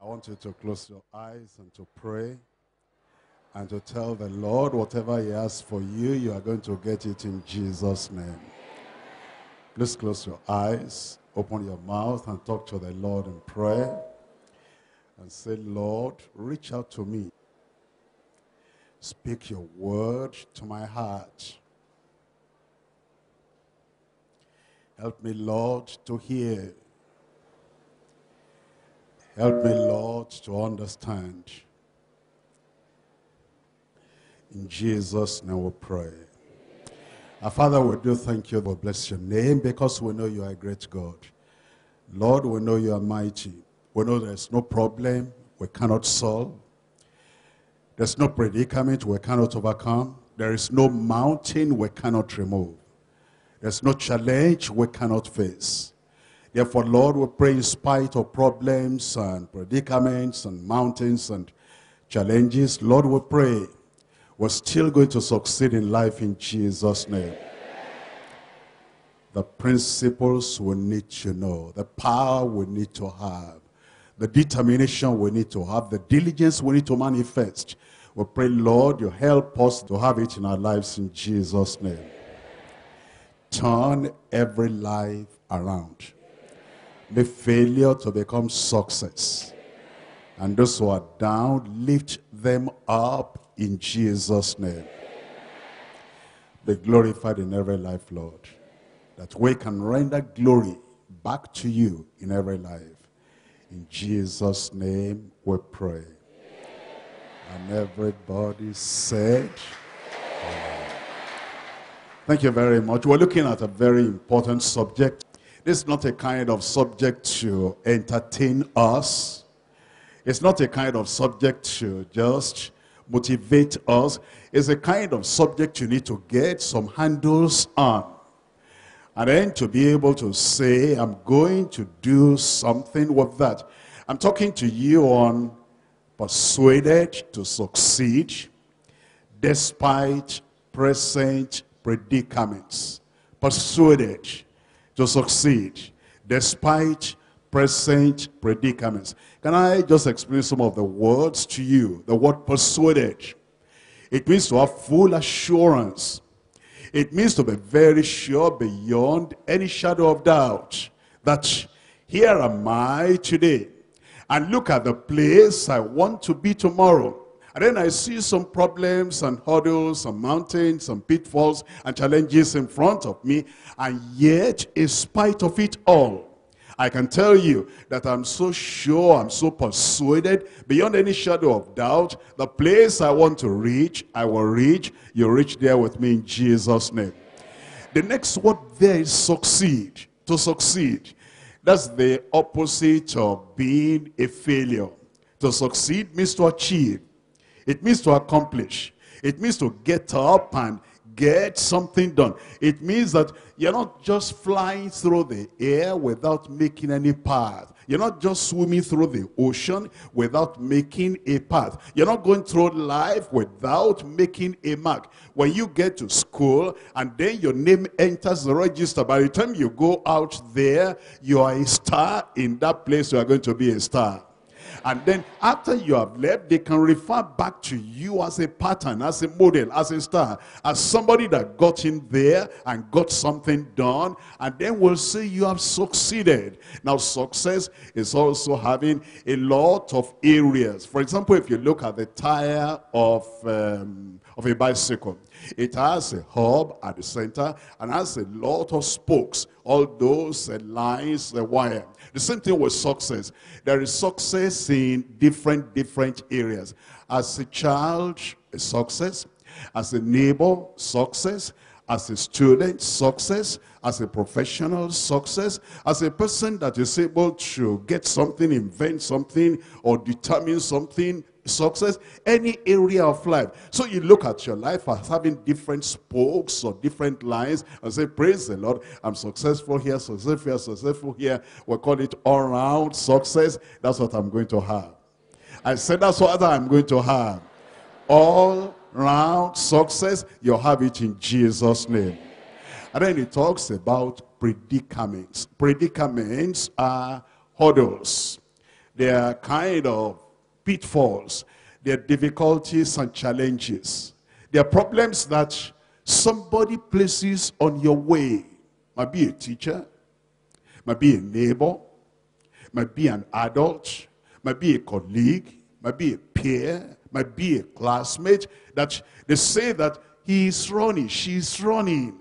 I want you to close your eyes and to pray and to tell the Lord whatever he has for you, you are going to get it in Jesus' name. Please close your eyes, open your mouth and talk to the Lord in prayer and say, Lord, reach out to me. Speak your word to my heart. Help me, Lord, to hear. Help me, Lord, to understand. In Jesus' name we pray. Our Father, we do thank you. We bless your name because we know you are a great God. Lord, we know you are mighty. We know there's no problem we cannot solve. There's no predicament we cannot overcome. There is no mountain we cannot remove. There's no challenge we cannot face. Therefore, Lord, we pray in spite of problems and predicaments and mountains and challenges, Lord, we pray we're still going to succeed in life in Jesus' name. The principles we need to know, the power we need to have, the determination we need to have, the diligence we need to manifest. We pray, Lord, you help us to have it in our lives in Jesus' name. Turn every life around. May failure to become success. And those who are down, lift them up in Jesus' name. Be glorified in every life, Lord. That we can render glory back to you in every life. In Jesus' name we pray. And everybody said, Thank you very much. We're looking at a very important subject. This is not a kind of subject to entertain us. It's not a kind of subject to just motivate us It's a kind of subject you need to get some handles on. And then to be able to say, I'm going to do something with that. I'm talking to you on persuaded to succeed despite present predicaments. Persuaded to succeed despite present predicaments. Can I just explain some of the words to you? The word persuaded. It means to have full assurance. It means to be very sure beyond any shadow of doubt that here am I today. And look at the place I want to be tomorrow. And then I see some problems and hurdles and mountains and pitfalls and challenges in front of me. And yet, in spite of it all, I can tell you that I'm so sure, I'm so persuaded, beyond any shadow of doubt, the place I want to reach, I will reach. You reach there with me in Jesus' name. The next word there is succeed, to succeed. That's the opposite of being a failure. To succeed means to achieve. It means to accomplish. It means to get up and get something done. It means that you're not just flying through the air without making any path. You're not just swimming through the ocean without making a path. You're not going through life without making a mark. When you get to school and then your name enters the register, by the time you go out there, you are a star in that place you are going to be a star. And then after you have left, they can refer back to you as a pattern, as a model, as a star, as somebody that got in there and got something done. And then we'll say you have succeeded. Now, success is also having a lot of areas. For example, if you look at the tire of, um, of a bicycle, it has a hub at the center and has a lot of spokes. All those uh, lines, the wire. The same thing with success. There is success in different, different areas. As a child, a success. As a neighbor, success. As a student, success. As a professional, success. As a person that is able to get something, invent something, or determine something, success, any area of life. So you look at your life as having different spokes or different lines and say, praise the Lord, I'm successful here, successful here, successful here. We call it all-round success. That's what I'm going to have. I said that's what I'm going to have. All-round success, you'll have it in Jesus' name. And then he talks about predicaments. Predicaments are hurdles They are kind of pitfalls. There are difficulties and challenges. There are problems that somebody places on your way. Might be a teacher, might be a neighbor, might be an adult, might be a colleague, might be a peer, might be a classmate, that they say that he's running, she's running.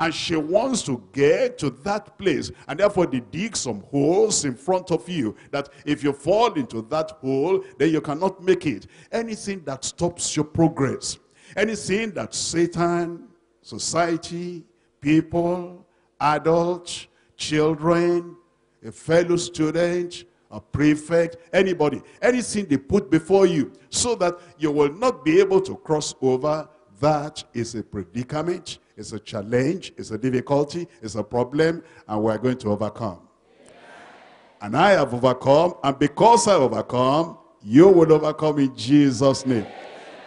And she wants to get to that place. And therefore they dig some holes in front of you. That if you fall into that hole, then you cannot make it. Anything that stops your progress. Anything that Satan, society, people, adults, children, a fellow student, a prefect, anybody, anything they put before you so that you will not be able to cross over, that is a predicament, it's a challenge, it's a difficulty, it's a problem, and we're going to overcome. And I have overcome, and because I overcome, you will overcome in Jesus' name.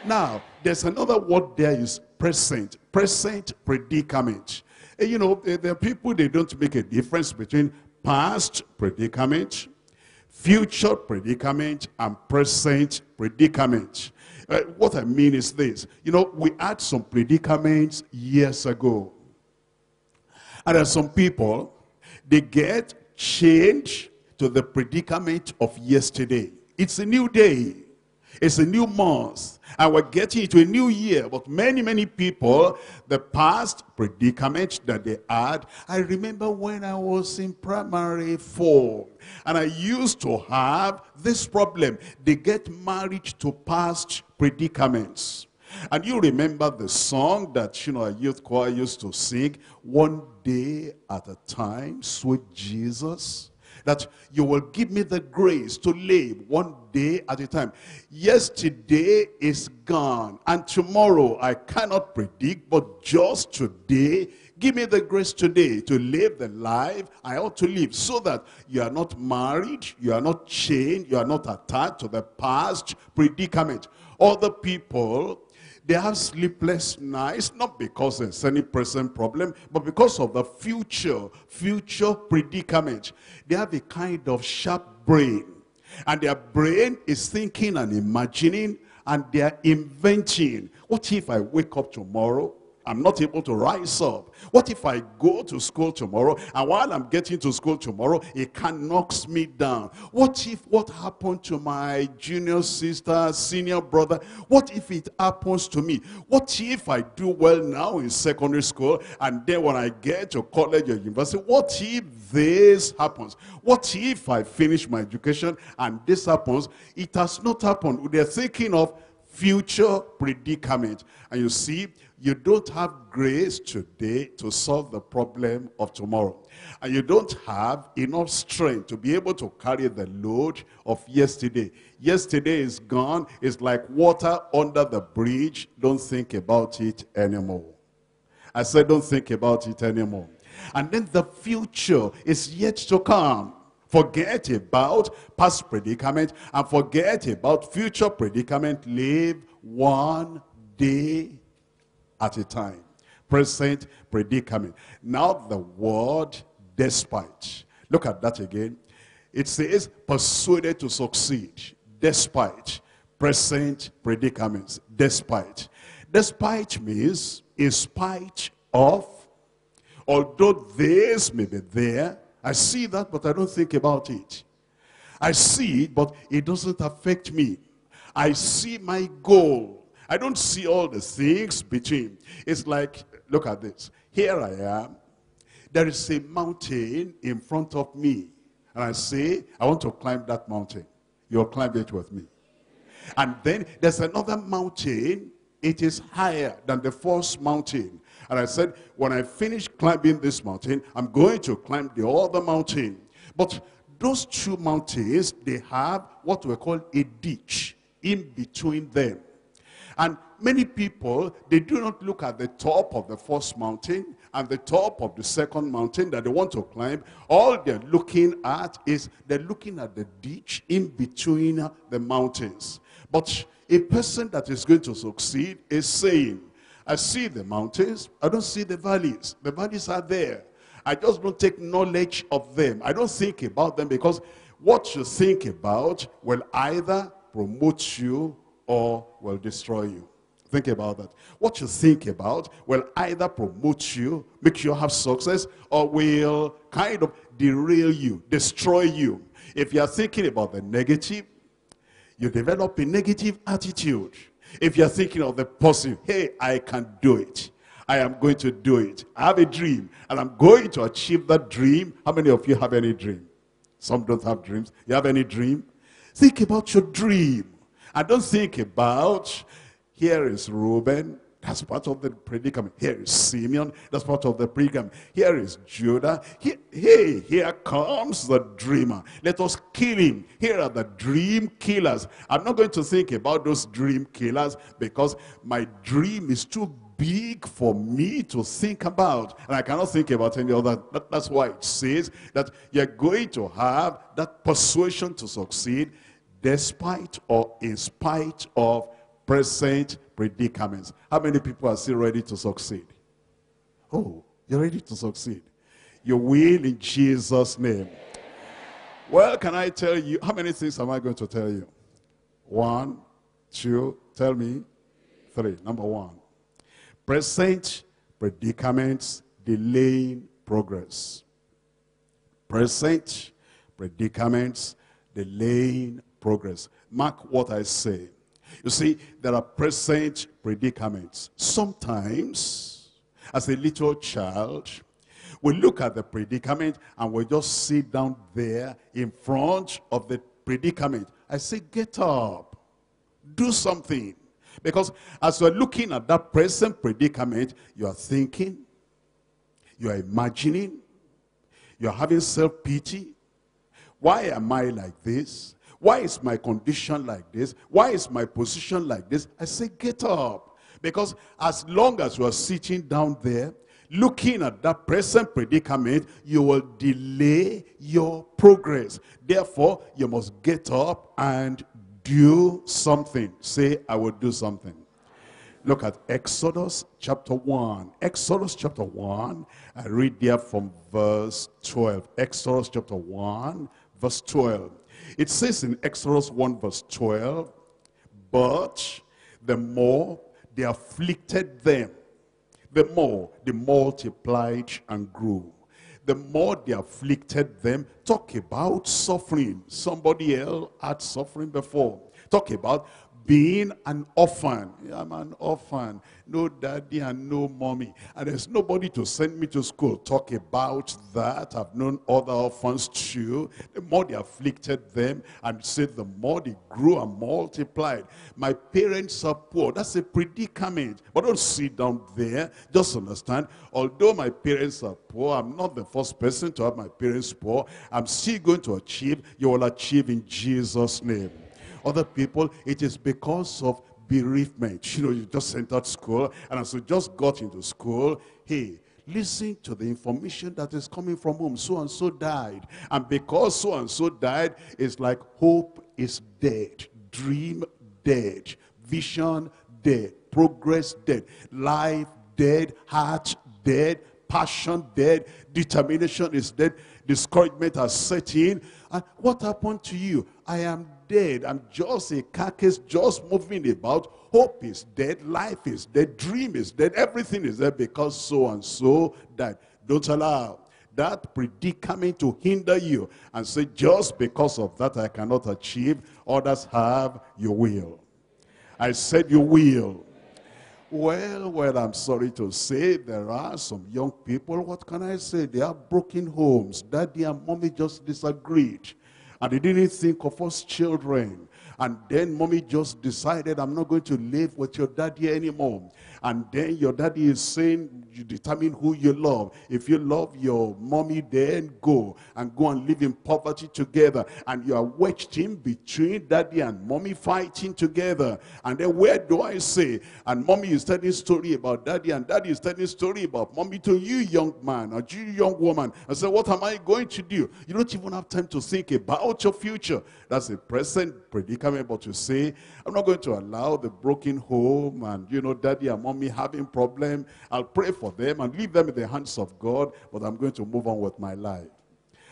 Now, there's another word there is present. Present predicament. You know, there are people, they don't make a difference between past predicament, future predicament, and present predicament. Uh, what I mean is this. You know, we had some predicaments years ago. And there are some people, they get changed to the predicament of yesterday. It's a new day. It's a new month. And we're getting into a new year. But many, many people, the past predicament that they had, I remember when I was in primary four. And I used to have this problem. They get married to past predicaments. And you remember the song that, you know, a youth choir used to sing, One Day at a Time, Sweet Jesus that you will give me the grace to live one day at a time. Yesterday is gone, and tomorrow I cannot predict, but just today, give me the grace today to live the life I ought to live so that you are not married, you are not chained, you are not attached to the past predicament. Other people they have sleepless nights, not because there's any present problem, but because of the future, future predicament. They have a kind of sharp brain. And their brain is thinking and imagining, and they are inventing. What if I wake up tomorrow I'm not able to rise up. What if I go to school tomorrow and while I'm getting to school tomorrow, it can knocks me down? What if what happened to my junior sister, senior brother? What if it happens to me? What if I do well now in secondary school and then when I get to college or university, what if this happens? What if I finish my education and this happens? It has not happened. They're thinking of future predicament. And you see, you don't have grace today to solve the problem of tomorrow. And you don't have enough strength to be able to carry the load of yesterday. Yesterday is gone. It's like water under the bridge. Don't think about it anymore. I said don't think about it anymore. And then the future is yet to come. Forget about past predicament and forget about future predicament. Live one day at a time. Present predicament. Now the word despite. Look at that again. It says persuaded to succeed despite present predicaments. Despite. Despite means in spite of. Although this may be there, I see that, but I don't think about it. I see it, but it doesn't affect me. I see my goal. I don't see all the things between. It's like, look at this. Here I am. There is a mountain in front of me. And I say, I want to climb that mountain. You'll climb it with me. And then there's another mountain. It is higher than the first mountain. And I said, when I finish climbing this mountain, I'm going to climb the other mountain. But those two mountains, they have what we call a ditch in between them. And many people, they do not look at the top of the first mountain and the top of the second mountain that they want to climb. All they're looking at is they're looking at the ditch in between the mountains. But a person that is going to succeed is saying, I see the mountains, I don't see the valleys. The valleys are there. I just don't take knowledge of them. I don't think about them because What you think about will either promote you or will destroy you. Think about that. What you think about will either promote you, make you have success, or will kind of derail you, destroy you. If you are thinking about the negative, you develop a negative attitude. If you're thinking of the positive, hey, I can do it. I am going to do it. I have a dream, and I'm going to achieve that dream. How many of you have any dream? Some don't have dreams. You have any dream? Think about your dream. And don't think about here is Reuben. That's part of the predicament. Here is Simeon. That's part of the predicament. Here is Judah. Hey, here comes the dreamer. Let us kill him. Here are the dream killers. I'm not going to think about those dream killers because my dream is too big for me to think about. And I cannot think about any other. That's why it says that you're going to have that persuasion to succeed despite or in spite of present predicaments. How many people are still ready to succeed? Oh, you're ready to succeed. You will in Jesus' name. Well, can I tell you, how many things am I going to tell you? One, two, tell me. Three. Number one. Present predicaments delaying progress. Present predicaments delaying progress. Mark what I say. You see, there are present predicaments. Sometimes, as a little child, we look at the predicament and we just sit down there in front of the predicament. I say, get up. Do something. Because as you're looking at that present predicament, you are thinking, you are imagining, you are having self-pity. Why am I like this? Why is my condition like this? Why is my position like this? I say, get up. Because as long as you are sitting down there, looking at that present predicament, you will delay your progress. Therefore, you must get up and do something. Say, I will do something. Look at Exodus chapter 1. Exodus chapter 1, I read there from verse 12. Exodus chapter 1, verse 12. It says in Exodus 1 verse 12, but the more they afflicted them, the more they multiplied and grew. The more they afflicted them, talk about suffering. Somebody else had suffering before. Talk about being an orphan. I'm an orphan. No daddy and no mommy. And there's nobody to send me to school. Talk about that. I've known other orphans too. The more they afflicted them, and said the more they grew and multiplied. My parents are poor. That's a predicament. But don't sit down there. Just understand. Although my parents are poor, I'm not the first person to have my parents poor. I'm still going to achieve. You will achieve in Jesus' name. Other people, it is because of bereavement. You know, you just entered school, and as you just got into school, hey, listen to the information that is coming from whom so and so died. And because so and so died, it's like hope is dead, dream dead, vision dead, progress dead, life dead, heart dead, passion dead, determination is dead, discouragement has set in. And what happened to you? I am dead. I'm just a carcass, just moving about. Hope is dead. Life is dead. Dream is dead. Everything is dead because so and so died. Don't allow that predicament to hinder you and say, just because of that I cannot achieve, others have, you will. I said you will. Well, well, I'm sorry to say there are some young people, what can I say? They have broken homes. Daddy and mommy just disagreed. And they didn't think of us children. And then mommy just decided, I'm not going to live with your daddy anymore. And then your daddy is saying, you determine who you love. If you love your mommy, then go and go and live in poverty together. And you are wedged in between daddy and mommy fighting together. And then where do I say? And mommy is telling story about daddy and daddy is telling story about mommy to you young man or you young woman. I said, what am I going to do? You don't even have time to think about your future. That's a present predicament. But you say, I'm not going to allow the broken home and, you know, daddy and mommy having problem. I'll pray for them and leave them in the hands of God, but I'm going to move on with my life.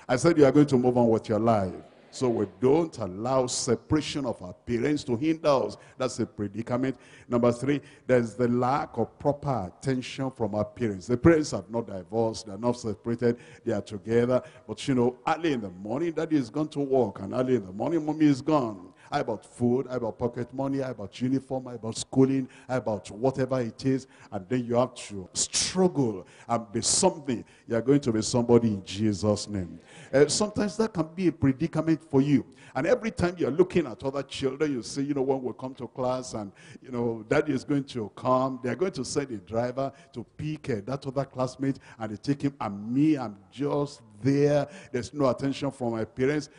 I said you are going to move on with your life. So we don't allow separation of our parents to hinder us. That's a predicament. Number three, there's the lack of proper attention from our parents. The parents have not divorced, they're not separated, they are together. But you know, early in the morning, daddy is gone to work, and early in the morning, mommy is gone. How about food? How about pocket money? How about uniform? How about schooling? How about whatever it is? And then you have to struggle and be something. You're going to be somebody in Jesus' name. Uh, sometimes that can be a predicament for you. And every time you're looking at other children, you say, you know, when we come to class and, you know, daddy is going to come, they're going to send a driver to pick uh, that other classmate and they take him. And me, I'm just there. There's no attention from my parents.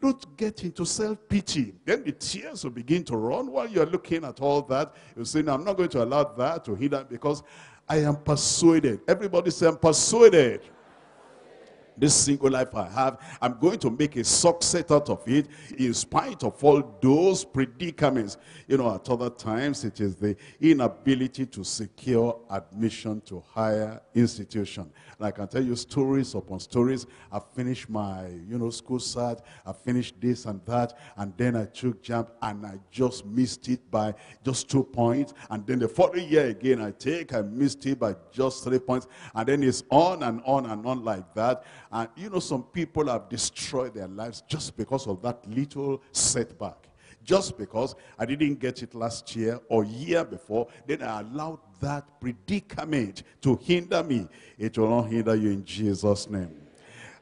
Don't get into self-pity. Then the tears will begin to run while you're looking at all that. You say, I'm not going to allow that to hinder because I am persuaded. Everybody say, I'm persuaded this single life I have, I'm going to make a success out of it in spite of all those predicaments. You know, at other times, it is the inability to secure admission to higher institution. And I can tell you stories upon stories. I finished my, you know, school cert. I finished this and that. And then I took JAMB and I just missed it by just two points. And then the following year again, I take, I missed it by just three points. And then it's on and on and on like that. And you know, some people have destroyed their lives just because of that little setback. Just because I didn't get it last year or year before, then I allowed that predicament to hinder me. It will not hinder you in Jesus' name.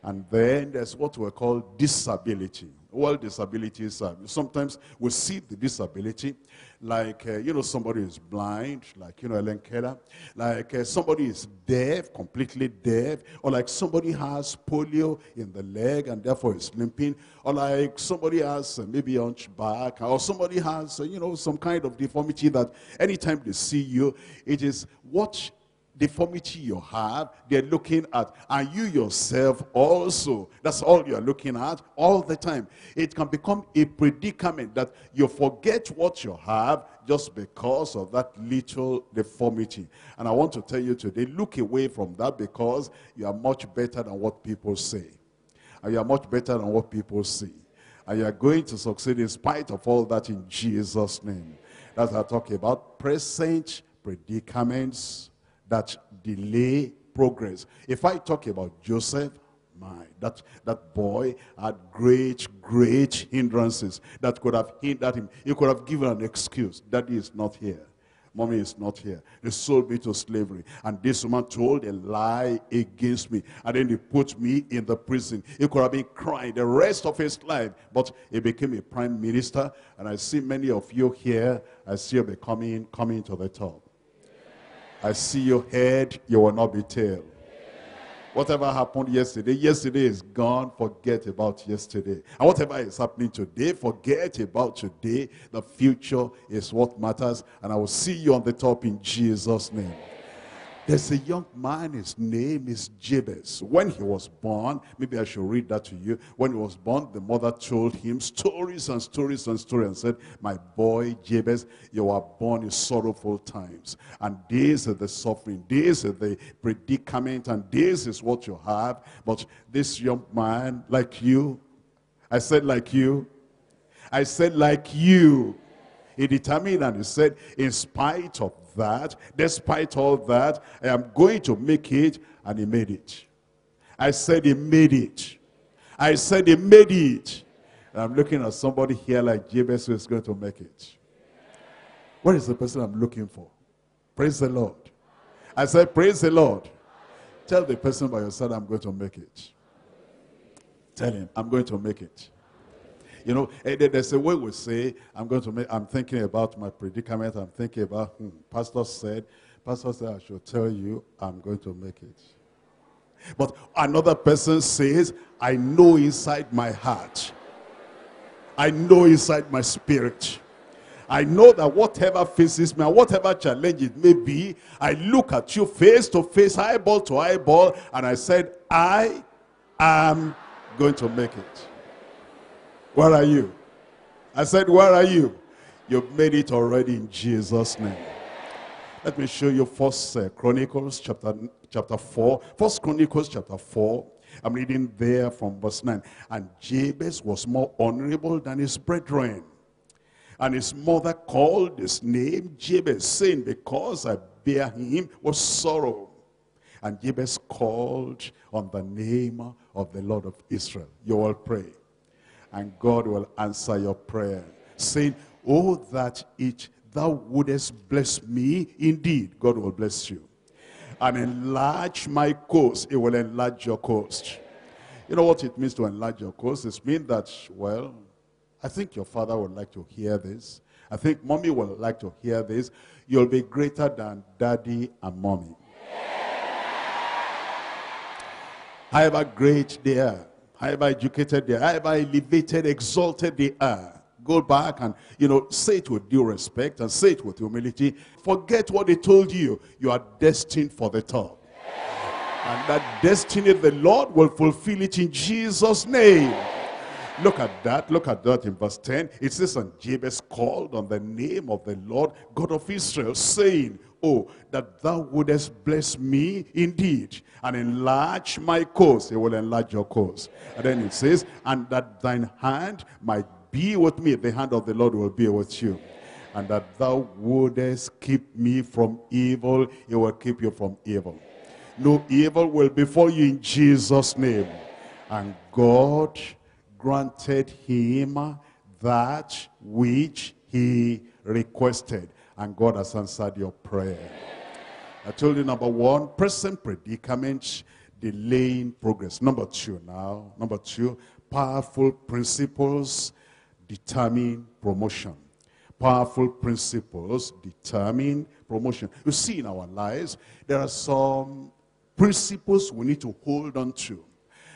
And then there's what we call disability. Well, disabilities sometimes we see the disability like, uh, you know, somebody is blind, like, you know, Helen Keller, like uh, somebody is deaf, completely deaf, or like somebody has polio in the leg and therefore is limping, or like somebody has uh, maybe hunchback, or somebody has, uh, you know, some kind of deformity that anytime they see you, it is what deformity you have, they're looking at. And you yourself also, that's all you're looking at all the time. It can become a predicament that you forget what you have just because of that little deformity. And I want to tell you today, look away from that because you are much better than what people say. And you are much better than what people see. And you are going to succeed in spite of all that in Jesus' name. That's what I'm talking about. Present predicaments that delay progress. If I talk about Joseph, my, that, that boy had great, great hindrances that could have hindered him. He could have given an excuse. Daddy is not here. Mommy is not here. They sold me to slavery. And this woman told a lie against me. And then they put me in the prison. He could have been crying the rest of his life. But he became a prime minister. And I see many of you here. I see you becoming coming to the top. I see your head, you will not be tail. Whatever happened yesterday, yesterday is gone. Forget about yesterday. And whatever is happening today, forget about today. The future is what matters. And I will see you on the top in Jesus' name. There's a young man, his name is Jabez. When he was born, maybe I should read that to you. When he was born, the mother told him stories and stories and stories and said, My boy Jabez, you are born in sorrowful times. And this is the suffering, this is the predicament, and this is what you have. But this young man, like you, I said, like you, I said, like you, he determined and he said, in spite of that, despite all that, I am going to make it. And he made it. I said he made it. I said he made it. I'm looking at somebody here like Jabez who is going to make it. What is the person I'm looking for? Praise the Lord. I said, praise the Lord. Tell the person by your side, I'm going to make it. Tell him, I'm going to make it. You know, eh, there's a way we say, I'm going to make, I'm thinking about my predicament. I'm thinking about, hmm, Pastor said, Pastor said, I should tell you, I'm going to make it. But another person says, I know inside my heart. I know inside my spirit. I know that whatever faces me, whatever challenge it may be, I look at you face to face, eyeball to eyeball, and I said, I am going to make it. Where are you? I said, where are you? You've made it already in Jesus' name. Let me show you First uh, Chronicles chapter, chapter 4. First Chronicles chapter 4. I'm reading there from verse 9. And Jabez was more honorable than his brethren. And his mother called his name Jabez, saying, Because I bear him was sorrow. And Jabez called on the name of the Lord of Israel. You all pray. And God will answer your prayer, saying, Oh, that each thou wouldest bless me, indeed, God will bless you. And enlarge my coast, it will enlarge your coast. You know what it means to enlarge your coast? It means that, well, I think your father would like to hear this. I think mommy would like to hear this. You'll be greater than daddy and mommy. However great they are, however educated they are, however elevated, exalted they are, go back and, you know, say it with due respect and say it with humility. Forget what they told you. You are destined for the top. And that destiny, the Lord will fulfill it in Jesus' name. Look at that. Look at that in verse 10. It says, And Jabez called on the name of the Lord God of Israel, saying, Oh, that thou wouldest bless me indeed, and enlarge my cause. He will enlarge your cause. And then it says, And that thine hand might be with me. The hand of the Lord will be with you. And that thou wouldest keep me from evil. He will keep you from evil. No evil will befall you in Jesus' name. And God granted him that which he requested. And God has answered your prayer. I told you number one, present predicament delaying progress. Number two now, number two, powerful principles determine promotion. Powerful principles determine promotion. You see in our lives, there are some principles we need to hold on to.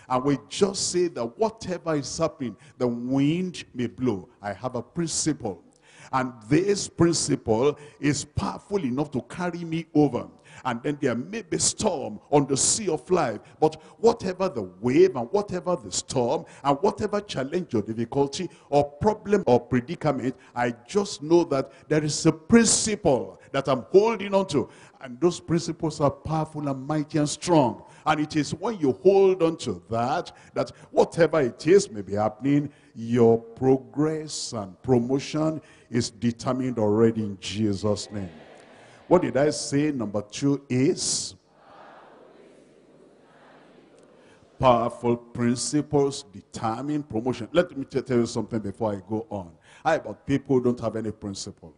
And we just say that whatever is happening, the wind may blow. I have a principle. And this principle is powerful enough to carry me over. And then there may be storm on the sea of life. But whatever the wave and whatever the storm and whatever challenge or difficulty or problem or predicament, I just know that there is a principle that I'm holding on to. And those principles are powerful and mighty and strong. And it is when you hold on to that, that whatever it is may be happening, your progress and promotion is determined already in Jesus' name. What did I say? Number two is powerful principles determine promotion. Let me tell you something before I go on. How about people who don't have any principle?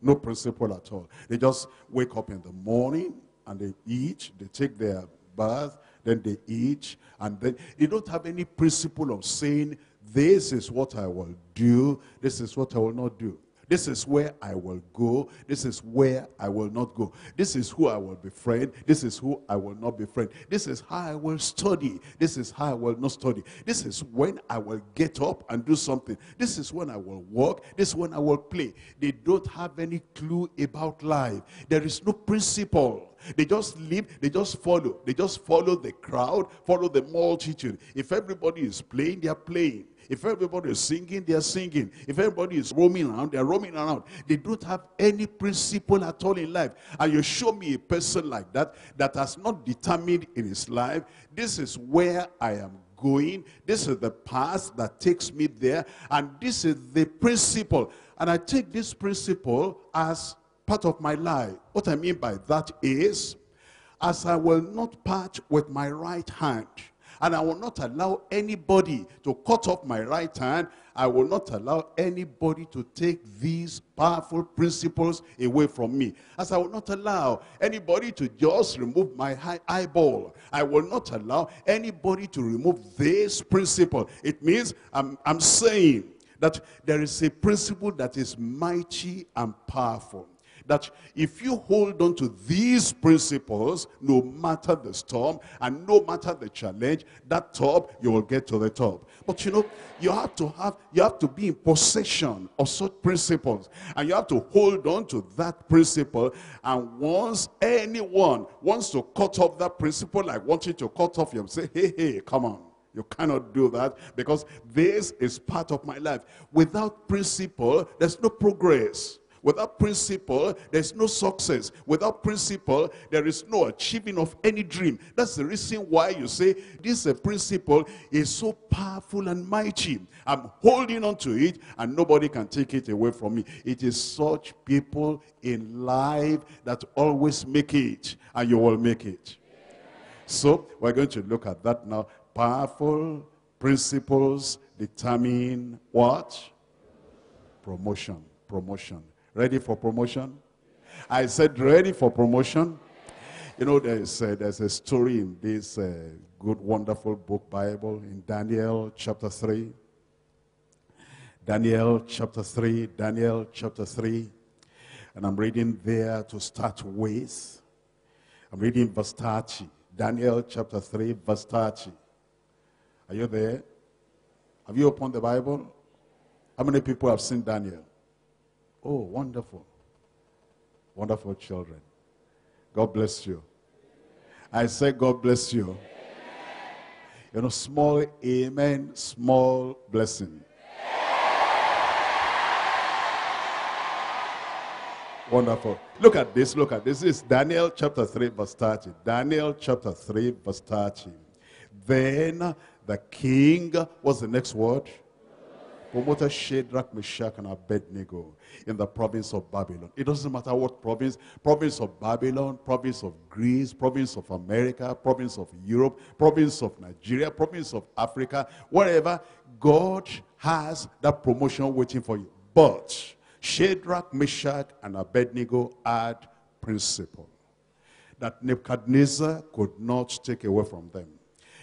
No principle at all. They just wake up in the morning and they eat, they take their bath, then they eat, and then they don't have any principle of saying, this is what I will do, this is what I will not do. This is where I will go. This is where I will not go. This is who I will befriend. This is who I will not befriend. This is how I will study. This is how I will not study. This is when I will get up and do something. This is when I will work. This is when I will play. They don't have any clue about life. There is no principle. They just live, they just follow. They just follow the crowd, follow the multitude. If everybody is playing, they are playing. If everybody is singing, they are singing. If everybody is roaming around, they are roaming around. They don't have any principle at all in life. And you show me a person like that, that has not determined in his life, this is where I am going. This is the path that takes me there. And this is the principle. And I take this principle as part of my life. What I mean by that is, as I will not part with my right hand, and I will not allow anybody to cut off my right hand. I will not allow anybody to take these powerful principles away from me. As I will not allow anybody to just remove my eyeball. I will not allow anybody to remove this principle. It means I'm, I'm saying that there is a principle that is mighty and powerful that if you hold on to these principles, no matter the storm and no matter the challenge, that top, you will get to the top. But you know, you have to have, you have to be in possession of such principles. And you have to hold on to that principle. And once anyone wants to cut off that principle, like wanting to cut off you, say, hey, hey, come on. You cannot do that because this is part of my life. Without principle, there's no progress. Without principle, there's no success. Without principle, there is no achieving of any dream. That's the reason why you say this principle is so powerful and mighty. I'm holding on to it and nobody can take it away from me. It is such people in life that always make it and you will make it. So we're going to look at that now. Powerful principles determine what? Promotion. Promotion. Ready for promotion? I said ready for promotion. You know, there's, uh, there's a story in this uh, good, wonderful book, Bible, in Daniel chapter 3. Daniel chapter 3, Daniel chapter 3. And I'm reading there to start with. I'm reading verse 30. Daniel chapter 3, verse 30. Are you there? Have you opened the Bible? How many people have seen Daniel? Oh, wonderful. Wonderful children. God bless you. I say, God bless you. You know, small amen, small blessing. Wonderful. Look at this, look at this. This is Daniel chapter 3, verse 30. Daniel chapter 3, verse 30. Then the king, what's the next word? Promoted Shadrach, Meshach, and Abednego in the province of Babylon. It doesn't matter what province, province of Babylon, province of Greece, province of America, province of Europe, province of Nigeria, province of Africa, wherever, God has that promotion waiting for you. But Shadrach, Meshach, and Abednego had principle that Nebuchadnezzar could not take away from them.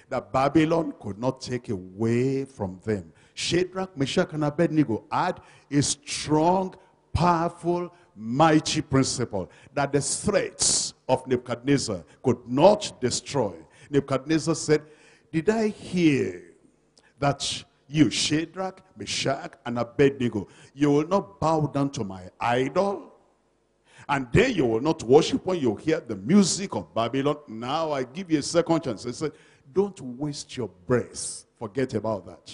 That Babylon could not take away from them. Shadrach, Meshach, and Abednego had a strong, powerful, mighty principle that the threats of Nebuchadnezzar could not destroy. Nebuchadnezzar said, did I hear that you, Shadrach, Meshach, and Abednego, you will not bow down to my idol? And then you will not worship when you hear the music of Babylon. Now I give you a second chance. He said, don't waste your breath. Forget about that.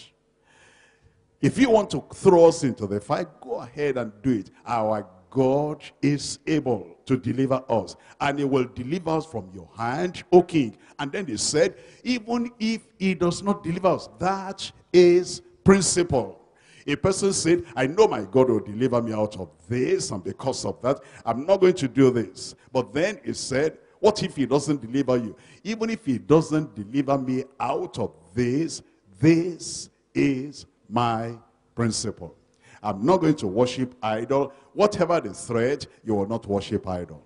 If you want to throw us into the fire, go ahead and do it. Our God is able to deliver us. And he will deliver us from your hand, O king. And then he said, even if he does not deliver us, that is principle. A person said, I know my God will deliver me out of this, and because of that, I'm not going to do this. But then he said, what if he doesn't deliver you? Even if he doesn't deliver me out of this, this is my principle. I'm not going to worship idol. Whatever the threat, you will not worship idol.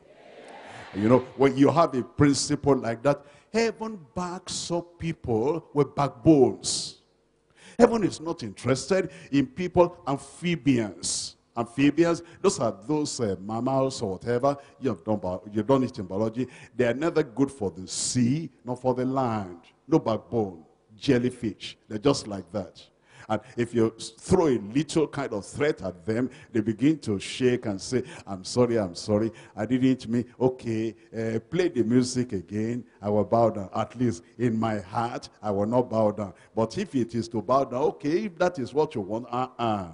You know, when you have a principle like that, heaven backs up people with backbones. Heaven is not interested in people, amphibians. Amphibians, those are those uh, mammals or whatever you have done, you've done it in biology. They are neither good for the sea nor for the land. No backbone. Jellyfish. They're just like that. And if you throw a little kind of threat at them, they begin to shake and say, I'm sorry, I'm sorry, I didn't mean, okay, uh, play the music again, I will bow down. At least in my heart, I will not bow down. But if it is to bow down, okay, if that is what you want, uh-uh.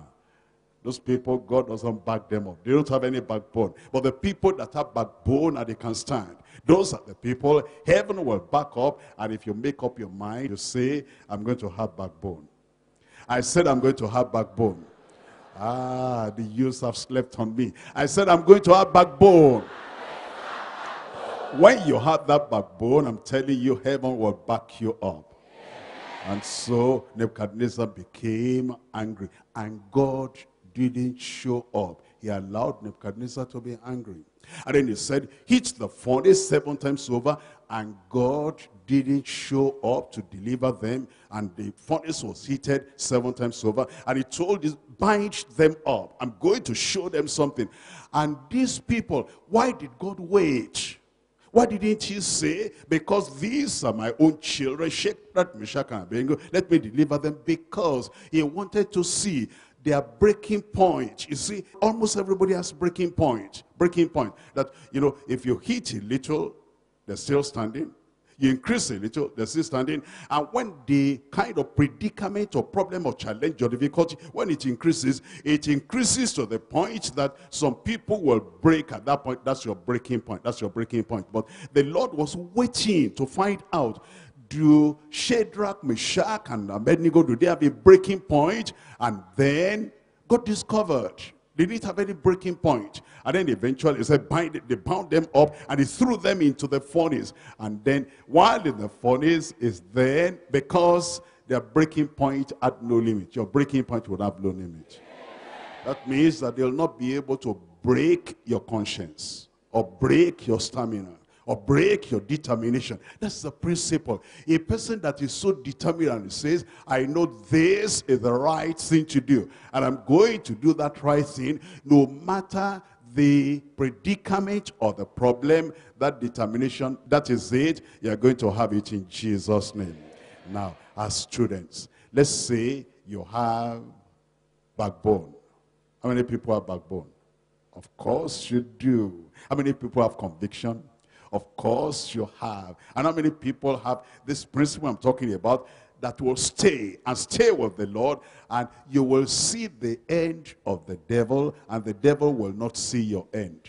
Those people, God doesn't back them up. They don't have any backbone. But the people that have backbone and they can stand, those are the people heaven will back up. And if you make up your mind, you say, I'm going to have backbone. I said I'm going to have backbone. Ah, the youths have slept on me. I said I'm going to have backbone. When you have that backbone, I'm telling you, heaven will back you up. And so Nebuchadnezzar became angry. And God didn't show up. He allowed Nebuchadnezzar to be angry. And then he said, hit the furnace seven times over, and God didn't show up to deliver them, and the furnace was heated seven times over. And he told us, bind them up. I'm going to show them something. And these people, why did God wait? Why didn't he say, because these are my own children, Shadrach, let me deliver them? Because he wanted to see their breaking point. You see, almost everybody has breaking point. Breaking point. That, you know, if you hit a little, they're still standing. You increase a little, they're still standing. And when the kind of predicament or problem or challenge or difficulty, when it increases, it increases to the point that some people will break at that point. That's your breaking point. That's your breaking point. But the Lord was waiting to find out do Shadrach, Meshach, and Abednego, do they have a breaking point? And then got discovered. They didn't have any breaking point. And then eventually, he said, bind they bound them up and he threw them into the furnace. And then while in the furnace is then, because their breaking point had no limit. Your breaking point would have no limit. That means that they'll not be able to break your conscience or break your stamina or break your determination. That's the principle. A person that is so determined and says, I know this is the right thing to do, and I'm going to do that right thing, no matter the predicament or the problem, that determination, that is it, you're going to have it in Jesus' name. Now, as students, let's say you have backbone. How many people have backbone? Of course you do. How many people have conviction? Of course you have. And how many people have this principle I'm talking about that will stay and stay with the Lord and you will see the end of the devil and the devil will not see your end.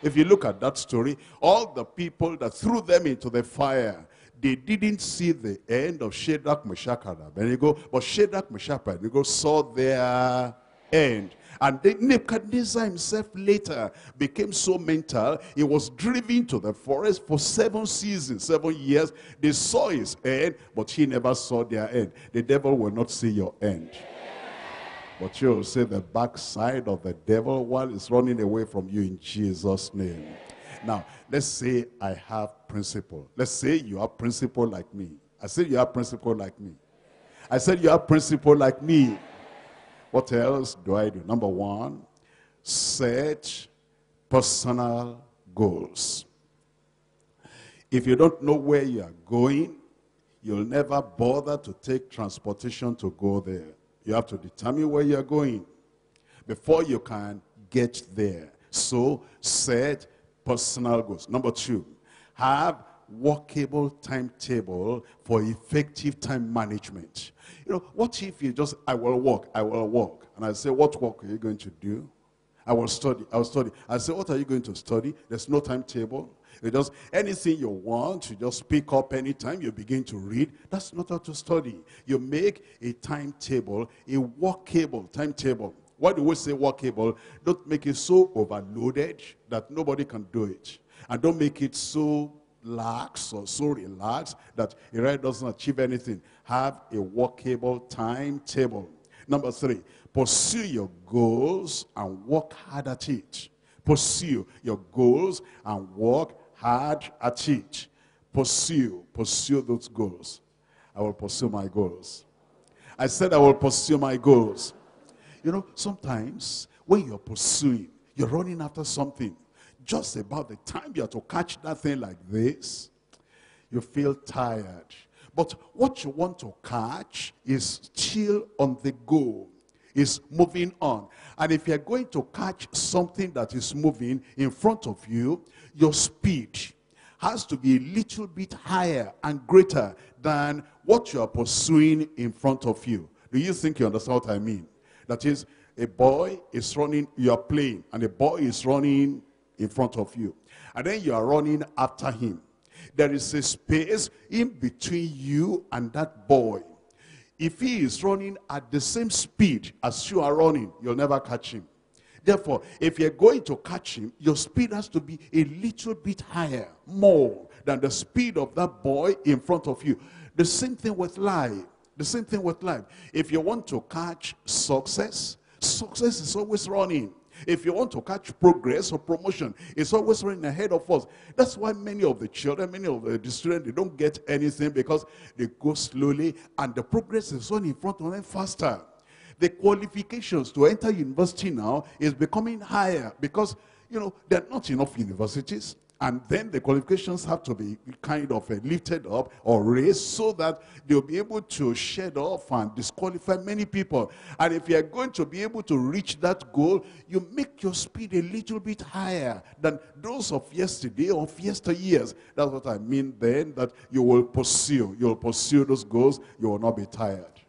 If you look at that story, all the people that threw them into the fire, they didn't see the end of Shadrach, Meshach, and Abednego, but Shadrach, Meshach, and Abednego saw their end. And Nebuchadnezzar himself later became so mental, he was driven to the forest for seven seasons, seven years. They saw his end, but he never saw their end. The devil will not see your end. But you'll see the backside of the devil while he's running away from you in Jesus' name. Now, let's say I have principle. Let's say you have principle like me. I said you have principle like me. I said you have principle like me. What else do I do? Number one, set personal goals. If you don't know where you are going, you'll never bother to take transportation to go there. You have to determine where you're going before you can get there. So set personal goals. Number two, have workable timetable for effective time management. You know, what if you just, I will walk, I will walk. And I say, what work are you going to do? I will study, I will study. I say, what are you going to study? There's no timetable. You just, anything you want, you just pick up anytime you begin to read. That's not how to study. You make a timetable, a workable timetable. Why do we say workable? Don't make it so overloaded that nobody can do it. And don't make it so lax or so relaxed that he really doesn't achieve anything. Have a workable timetable. Number three, pursue your goals and work hard at it. Pursue your goals and work hard at it. Pursue, pursue those goals. I will pursue my goals. I said I will pursue my goals. You know, sometimes when you're pursuing, you're running after something, just about the time you are to catch that thing like this, you feel tired. But what you want to catch is still on the go, is moving on. And if you're going to catch something that is moving in front of you, your speed has to be a little bit higher and greater than what you are pursuing in front of you. Do you think you understand what I mean? That is, a boy is running, you are playing, and a boy is running in front of you. And then you are running after him. There is a space in between you and that boy. If he is running at the same speed as you are running, you'll never catch him. Therefore, if you're going to catch him, your speed has to be a little bit higher, more than the speed of that boy in front of you. The same thing with life. The same thing with life. If you want to catch success, success is always running. If you want to catch progress or promotion, it's always running ahead of us. That's why many of the children, many of the students, they don't get anything because they go slowly and the progress is running in front of them faster. The qualifications to enter university now is becoming higher because, you know, there are not enough universities And then the qualifications have to be kind of uh, lifted up or raised so that they'll be able to shed off and disqualify many people. And if you're going to be able to reach that goal, you make your speed a little bit higher than those of yesterday or of yesteryears. That's what I mean then, that you will pursue. You'll pursue those goals. You will not be tired.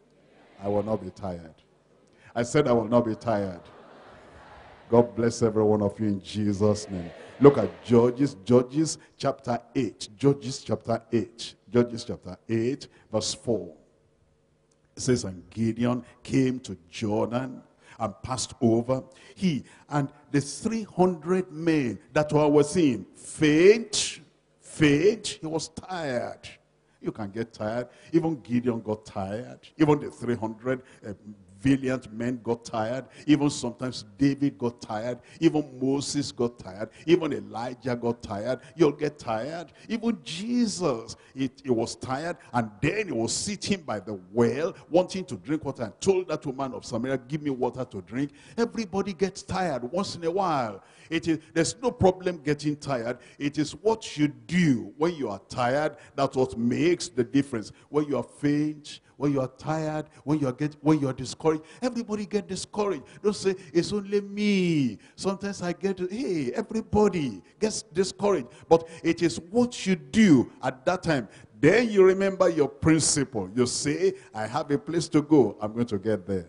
I will not be tired. I said I will not be tired. God bless every one of you in Jesus' name. Look at Judges, Judges chapter 8. Judges chapter 8. Judges chapter 8, verse 4. It says, And Gideon came to Jordan and passed over. He and the 300 men that were with him faint, faint. He was tired. You can get tired. Even Gideon got tired. Even the 300 uh, valiant men got tired. Even sometimes David got tired. Even Moses got tired. Even Elijah got tired. You'll get tired. Even Jesus, he, he was tired. And then he was sitting by the well, wanting to drink water, and told that woman of Samaria, give me water to drink. Everybody gets tired once in a while. It is, there's no problem getting tired. It is what you do when you are tired that's what makes the difference. When you are faint, when you are tired, when you are get, when you are discouraged. Everybody get discouraged. Don't say it's only me. Sometimes I get hey, everybody gets discouraged. But it is what you do at that time. Then you remember your principle. You say, I have a place to go. I'm going to get there.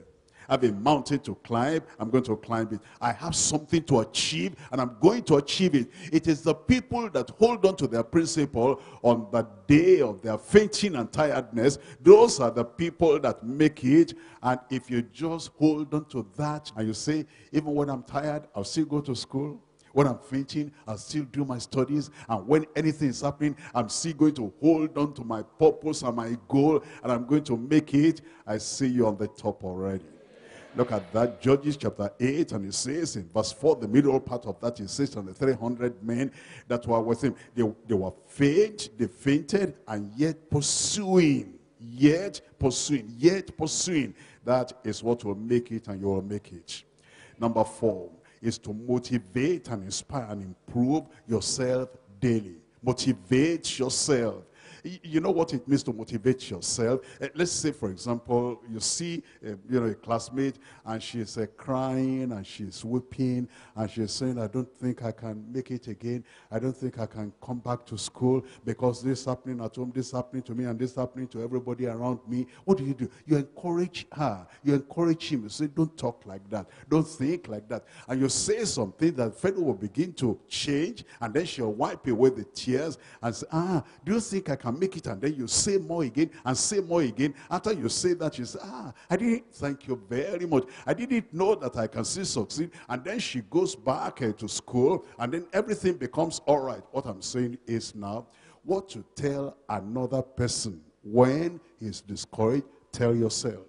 I have a mountain to climb. I'm going to climb it. I have something to achieve, and I'm going to achieve it. It is the people that hold on to their principle on the day of their fainting and tiredness. Those are the people that make it. And if you just hold on to that, and you say, even when I'm tired, I'll still go to school. When I'm fainting, I'll still do my studies. And when anything is happening, I'm still going to hold on to my purpose and my goal, and I'm going to make it. I see you on the top already. Look at that, Judges chapter 8, and it says in verse 4, the middle part of that, it says, and the 300 men that were with him, they, they were faint, they fainted, and yet pursuing, yet pursuing, yet pursuing. That is what will make it, and you will make it. Number four is to motivate and inspire and improve yourself daily. Motivate yourself you know what it means to motivate yourself. Uh, let's say, for example, you see, uh, you know, a classmate and she's uh, crying and she's weeping and she's saying, I don't think I can make it again. I don't think I can come back to school because this happening at home, this happening to me and this happening to everybody around me. What do you do? You encourage her. You encourage him. You say, don't talk like that. Don't think like that. And you say something that fellow will begin to change and then she'll wipe away the tears and say, ah, do you think I can make it and then you say more again and say more again. After you say that, you say, ah, I didn't, thank you very much. I didn't know that I can still succeed. And then she goes back uh, to school and then everything becomes all right. What I'm saying is now, what to tell another person when he's discouraged, tell yourself.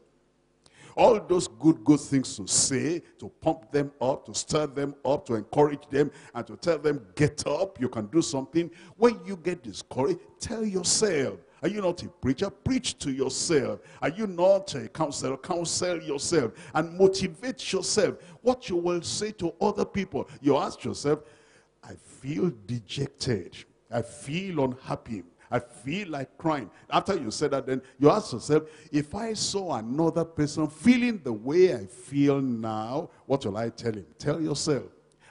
All those good, good things to say, to pump them up, to stir them up, to encourage them, and to tell them, get up, you can do something. When you get discouraged, tell yourself. Are you not a preacher? Preach to yourself. Are you not a counselor? Counsel yourself and motivate yourself. What you will say to other people. You ask yourself, I feel dejected. I feel unhappy. I feel like crying. After you said that, then you ask yourself, if I saw another person feeling the way I feel now, what will I tell him? Tell yourself.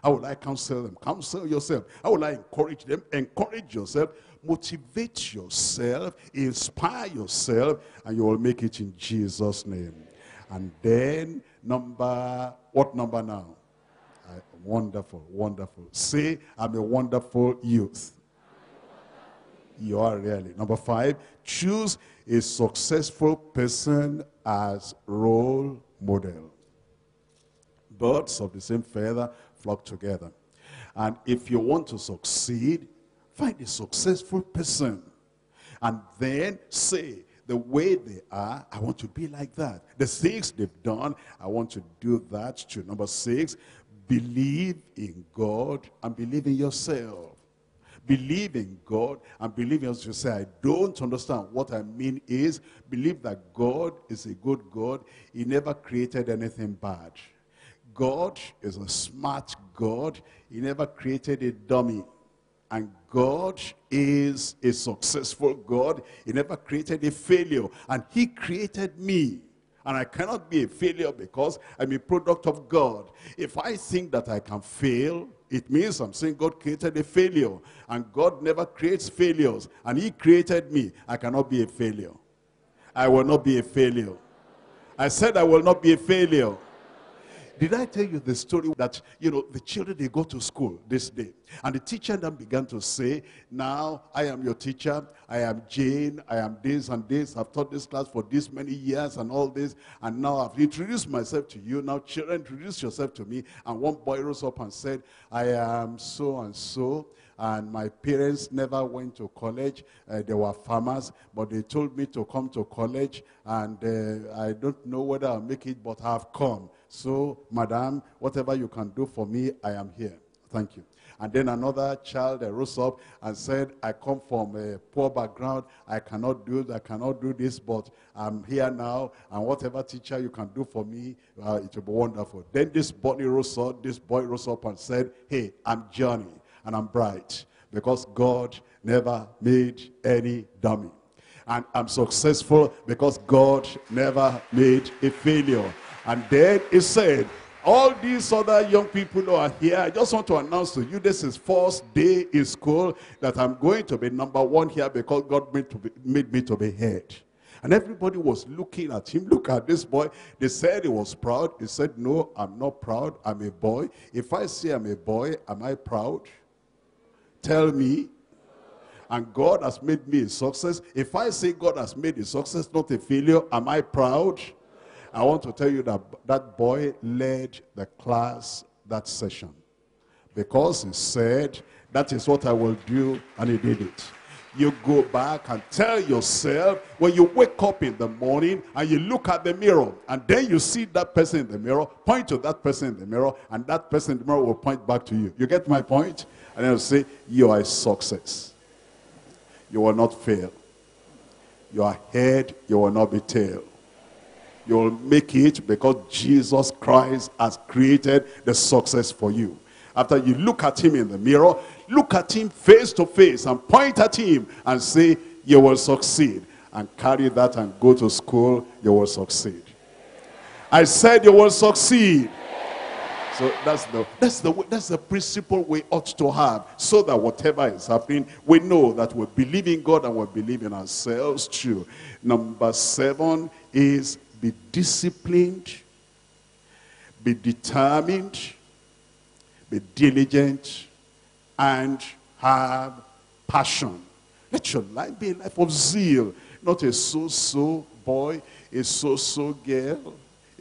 How will I counsel them? Counsel yourself. How will I encourage them? Encourage yourself. Motivate yourself. Inspire yourself. And you will make it in Jesus' name. And then, number, what number now? Wonderful, wonderful. Say, I'm a wonderful youth. You are really. Number five, choose a successful person as role model. Birds of the same feather flock together. And if you want to succeed, find a successful person. And then say, the way they are, I want to be like that. The things they've done, I want to do that too. Number six, believe in God and believe in yourself believe in God and believe in us. You say, I don't understand. What I mean is, believe that God is a good God. He never created anything bad. God is a smart God. He never created a dummy. And God is a successful God. He never created a failure. And he created me. And I cannot be a failure because I'm a product of God. If I think that I can fail, it means I'm saying God created a failure. And God never creates failures. And he created me. I cannot be a failure. I will not be a failure. I said I will not be a failure. Did I tell you the story that, you know, the children, they go to school this day. And the teacher then began to say, now I am your teacher. I am Jane. I am this and this. I've taught this class for this many years and all this. And now I've introduced myself to you. Now children, introduce yourself to me. And one boy rose up and said, I am so and so and my parents never went to college. Uh, they were farmers, but they told me to come to college, and uh, I don't know whether I'll make it, but I've come. So, madam, whatever you can do for me, I am here. Thank you. And then another child rose up and said, I come from a poor background. I cannot do I cannot do this, but I'm here now. And whatever teacher you can do for me, uh, it will be wonderful. Then this boy rose up, this boy rose up and said, hey, I'm Johnny and I'm bright because God never made any dummy. And I'm successful because God never made a failure. And then he said, all these other young people who are here, I just want to announce to you, this is first day in school that I'm going to be number one here because God made, to be, made me to be head. And everybody was looking at him. Look at this boy. They said he was proud. He said, no, I'm not proud. I'm a boy. If I say I'm a boy, am I proud? Tell me. And God has made me a success. If I say God has made a success, not a failure, am I proud? I want to tell you that that boy led the class that session. Because he said, that is what I will do, and he did it. You go back and tell yourself, when you wake up in the morning and you look at the mirror, and then you see that person in the mirror, point to that person in the mirror, and that person in the mirror will point back to you. You get my point? And then will say, you are a success. You will not fail. You are head, you will not be tail. You'll make it because Jesus Christ has created the success for you. After you look at him in the mirror, look at him face to face and point at him and say, you will succeed. And carry that and go to school, you will succeed. I said you will succeed. So that's the that's the that's the principle we ought to have, so that whatever is happening, we know that we believe in God and we believe in ourselves too. Number seven is be disciplined, be determined, be diligent, and have passion. Let your life be a life of zeal, not a so-so boy, a so-so girl,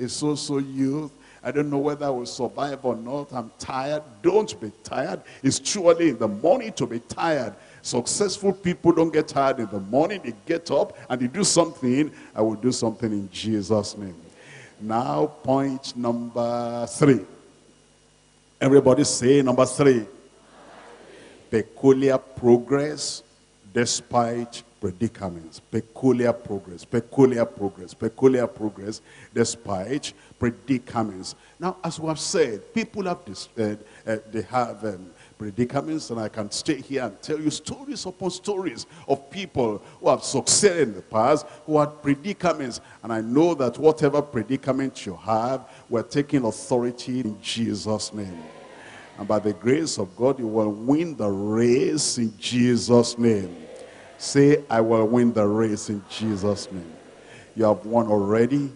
a so-so youth. I don't know whether I will survive or not. I'm tired. Don't be tired. It's too early in the morning to be tired. Successful people don't get tired in the morning. They get up and they do something. I will do something in Jesus' name. Now, point number three. Everybody say number three. Peculiar progress despite predicaments. Peculiar progress, peculiar progress, peculiar progress despite predicaments. Now, as we have said, people have uh, uh, they have um, predicaments and I can stay here and tell you stories upon stories of people who have succeeded in the past, who had predicaments. And I know that whatever predicament you have, we're taking authority in Jesus' name. And by the grace of God, you will win the race in Jesus' name. Say, I will win the race in Jesus' name. You have won already.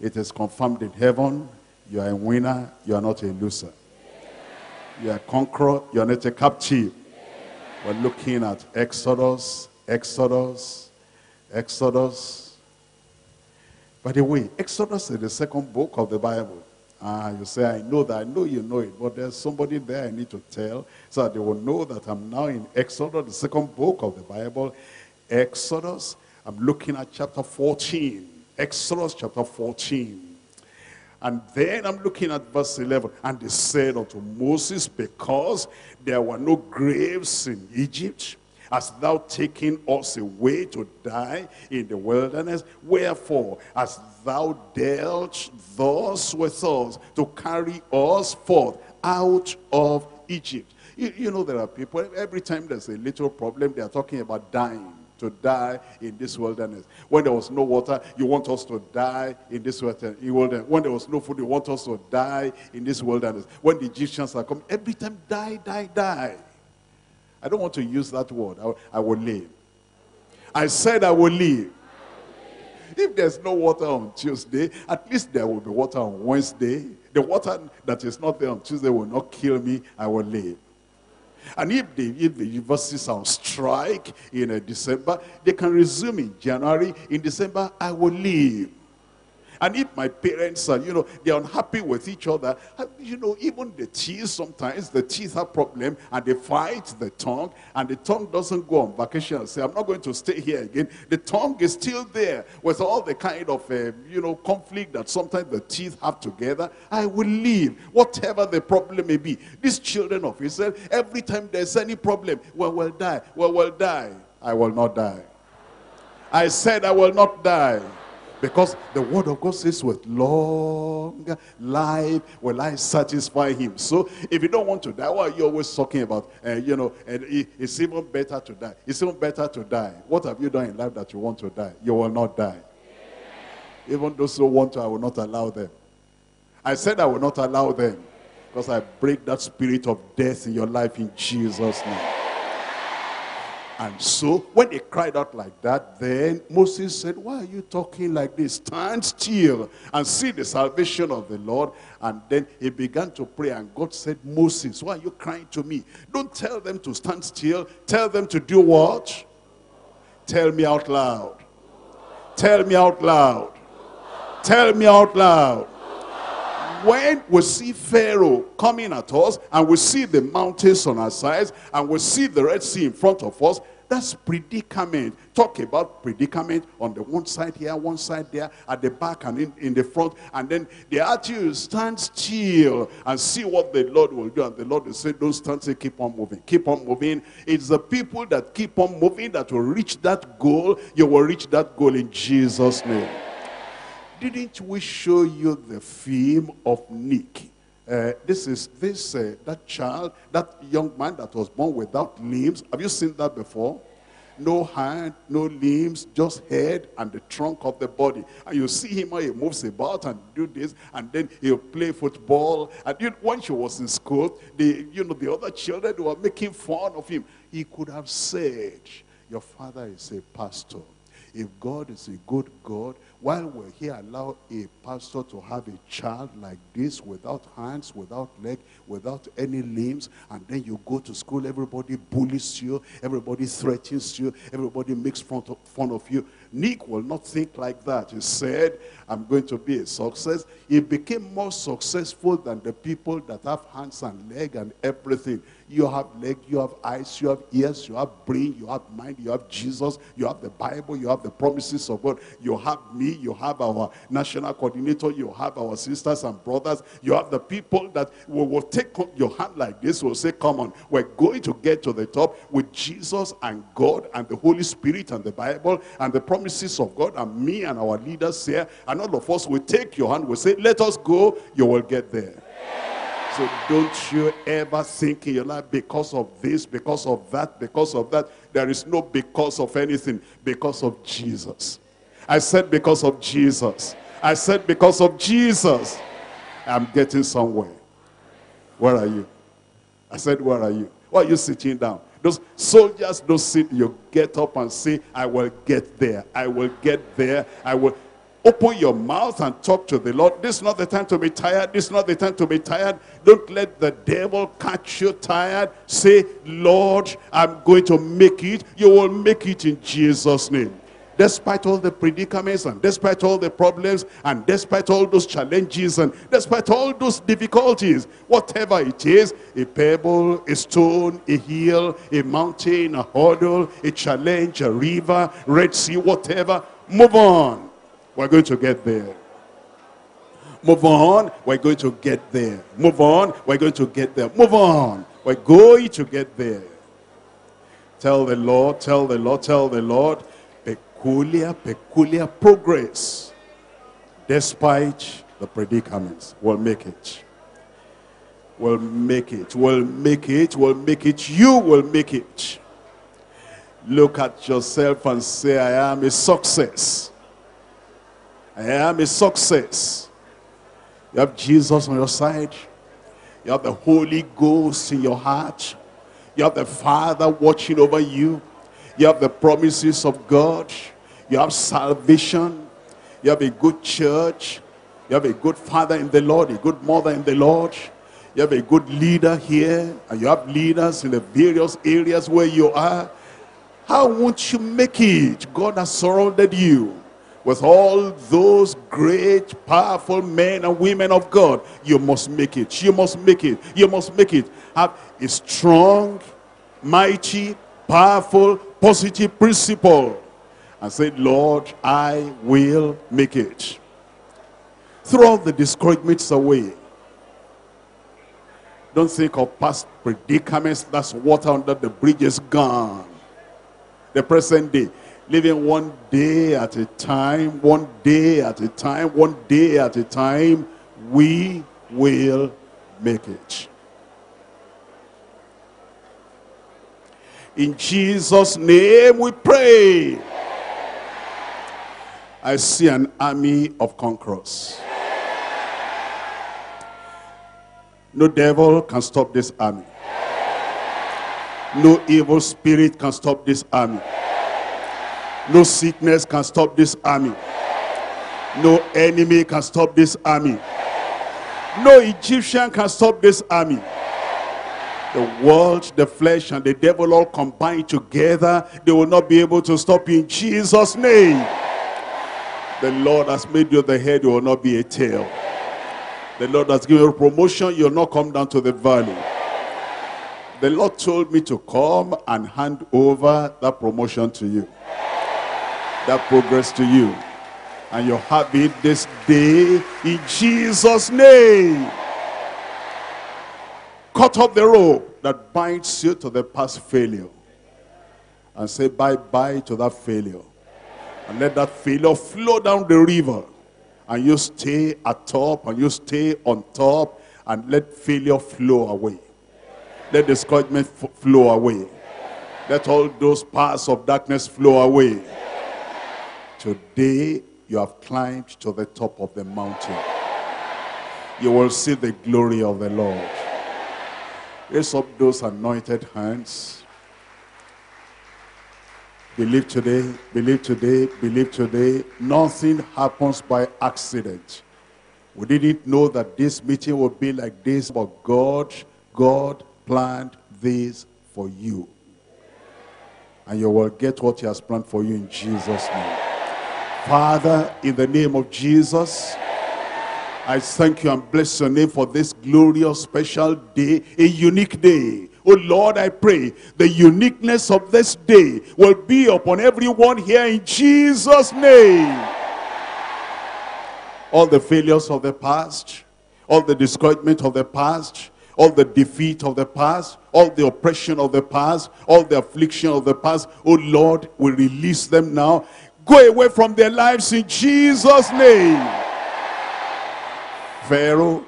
It is confirmed in heaven. You are a winner. You are not a loser. You are conqueror. You are not a captive. We're looking at Exodus, Exodus, Exodus. By the way, Exodus is the second book of the Bible. Ah, you say, I know that. I know you know it. But there's somebody there I need to tell so that they will know that I'm now in Exodus, the second book of the Bible. Exodus, I'm looking at chapter 14. Exodus chapter 14. And then I'm looking at verse 11. And they said unto Moses, because there were no graves in Egypt, Hast thou taken us away to die in the wilderness? Wherefore hast thou dealt thus with us to carry us forth out of Egypt? You, you know, there are people, every time there's a little problem, they are talking about dying to die in this wilderness. When there was no water, you want us to die in this wilderness. When there was no food, you want us to die in this wilderness. When the Egyptians are coming, every time die, die, die. I don't want to use that word. I, I will live. I said I will live. If there's no water on Tuesday, at least there will be water on Wednesday. The water that is not there on Tuesday will not kill me. I will live. And if the, if the universities are on strike in December, they can resume in January. In December, I will leave. And if my parents are, you know, they're unhappy with each other, you know, even the teeth, sometimes the teeth have problem and they fight the tongue and the tongue doesn't go on vacation and say, I'm not going to stay here again. The tongue is still there with all the kind of, uh, you know, conflict that sometimes the teeth have together. I will leave, whatever the problem may be. These children of Israel, every time there's any problem, well, we'll die, well, we'll die. I will not die. I said I will not die. Because the word of God says, with long life will I satisfy him. So if you don't want to die, why are you always talking about, uh, you know, and it's even better to die. It's even better to die. What have you done in life that you want to die? You will not die. Yeah. Even those who want to, I will not allow them. I said I will not allow them. Because I break that spirit of death in your life in Jesus' name. And so when they cried out like that, then Moses said, why are you talking like this? Stand still and see the salvation of the Lord. And then he began to pray and God said, Moses, why are you crying to me? Don't tell them to stand still. Tell them to do what? Tell me out loud. Tell me out loud. Tell me out loud when we see Pharaoh coming at us and we see the mountains on our sides and we see the Red Sea in front of us, that's predicament. Talk about predicament on the one side here, one side there, at the back and in, in the front. And then the attitude stand still and see what the Lord will do. And the Lord will say, don't stand still, keep on moving. Keep on moving. It's the people that keep on moving that will reach that goal. You will reach that goal in Jesus' name. Didn't we show you the film of Nick? Uh, this is this uh, that child, that young man that was born without limbs. Have you seen that before? No hand, no limbs, just head and the trunk of the body. And you see him how he moves about and do this, and then he'll play football. And you, when she was in school, the you know the other children were making fun of him. He could have said, "Your father is a pastor. If God is a good God, while we're here, allow a pastor to have a child like this without hands, without leg, without any limbs, and then you go to school, everybody bullies you, everybody threatens you, everybody makes fun of, fun of you. Nick will not think like that. He said, I'm going to be a success. He became more successful than the people that have hands and leg and everything. You have leg, you have eyes, you have ears, you have brain, you have mind, you have Jesus, you have the Bible, you have the promises of God, you have me, you have our national coordinator, you have our sisters and brothers, you have the people that will, will take your hand like this, will say, come on, we're going to get to the top with Jesus and God and the Holy Spirit and the Bible and the promises of God and me and our leaders here. And all of us will take your hand, will say, let us go, you will get there. So don't you ever think in your life because of this, because of that, because of that. There is no because of anything, because of Jesus. I said because of Jesus. I said because of Jesus. I'm getting somewhere. Where are you? I said, where are you? Why are you sitting down? Those soldiers don't sit, you get up and say, I will get there. I will get there. I will. Open your mouth and talk to the Lord. This is not the time to be tired. This is not the time to be tired. Don't let the devil catch you tired. Say, Lord, I'm going to make it. You will make it in Jesus' name despite all the predicaments and despite all the problems and despite all those challenges and despite all those difficulties, whatever it is, a pebble, a stone, a hill, a mountain, a hurdle, a challenge, a river, Red Sea, whatever, move on. We're going to get there. Move on, we're going to get there. Move on, we're going to get there. Move on, we're going to get there. Tell the Lord, tell the Lord, tell the Lord, peculiar, peculiar progress despite the predicaments we'll make it. We'll make it, we'll make it, we'll make it. You will make it. Look at yourself and say, I am a success. I am a success. You have Jesus on your side. You have the Holy Ghost in your heart. You have the Father watching over you. You have the promises of God. You have salvation. You have a good church. You have a good father in the Lord, a good mother in the Lord. You have a good leader here, and you have leaders in the various areas where you are. How won't you make it? God has surrounded you with all those great, powerful men and women of God. You must make it. You must make it. You must make it. Have a strong, mighty, powerful, positive principle. And say, Lord, I will make it. Throw all the discouragements away. Don't think of past predicaments. That's water under the bridge is gone. The present day. Living one day at a time, one day at a time, one day at a time. We will make it. In Jesus' name we pray. I see an army of conquerors. No devil can stop this army. No evil spirit can stop this army. No sickness can stop this army. No enemy can stop this army. No Egyptian can stop this army. The world, the flesh, and the devil all combined together, they will not be able to stop you in Jesus' name. The Lord has made you the head, you will not be a tail. The Lord has given you a promotion, you'll not come down to the valley. The Lord told me to come and hand over that promotion to you. That progress to you. And you have it this day in Jesus' name. Cut off the rope that binds you to the past failure. And say bye-bye to that failure. And let that failure flow down the river. And you stay at top and you stay on top and let failure flow away. Let discouragement flow away. Let all those parts of darkness flow away. Today, you have climbed to the top of the mountain. You will see the glory of the Lord. Raise up those anointed hands. Believe today, believe today, believe today. Nothing happens by accident. We didn't know that this meeting would be like this, but God, God planned this for you. And you will get what he has planned for you in Jesus' name. Father, in the name of Jesus, I thank you and bless your name for this glorious special day, a unique day. Oh Lord, I pray the uniqueness of this day will be upon everyone here in Jesus' name. All the failures of the past, all the discouragement of the past, all the defeat of the past, all the oppression of the past, all the affliction of the past. Oh Lord, we release them now. Go away from their lives in Jesus' name. Pharaoh,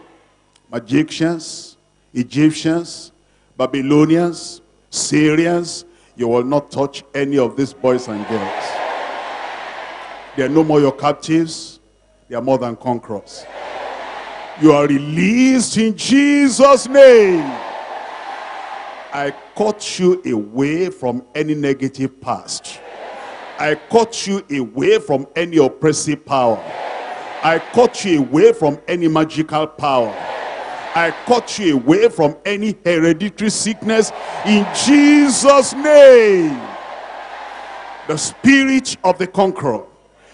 magicians, Egyptians, Babylonians, Syrians, you will not touch any of these boys and girls. They are no more your captives. They are more than conquerors. You are released in Jesus' name. I cut you away from any negative past. I cut you away from any oppressive power. I cut you away from any magical power. I cut you away from any hereditary sickness in Jesus' name. The spirit of the conqueror,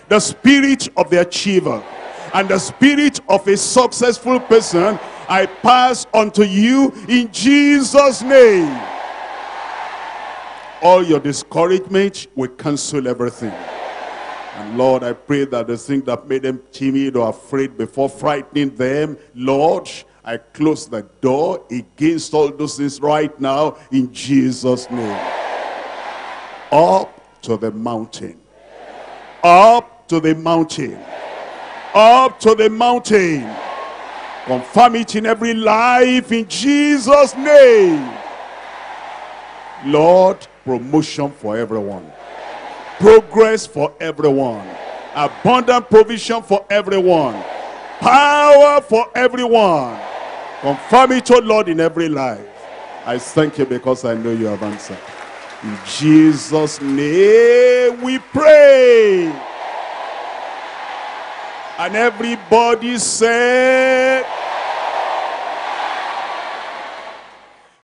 the spirit of the achiever, and the spirit of a successful person, I pass unto you in Jesus' name. All your discouragement, we cancel everything. And Lord, I pray that the thing that made them timid or afraid before frightening them, Lord, I close the door against all those things right now in Jesus' name. Up to the mountain. Up to the mountain. Up to the mountain. Confirm it in every life in Jesus' name. Lord, promotion for everyone. Progress for everyone. Abundant provision for everyone. Power for everyone. Confirm it, oh Lord, in every life. I thank you because I know you have answered. In Jesus' name we pray. And everybody said,